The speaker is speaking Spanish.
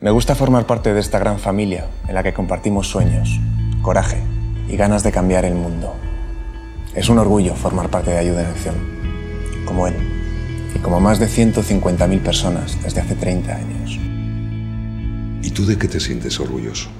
Me gusta formar parte de esta gran familia en la que compartimos sueños, coraje y ganas de cambiar el mundo. Es un orgullo formar parte de Ayuda en Acción, como él y como más de 150.000 personas desde hace 30 años. ¿Y tú de qué te sientes orgulloso?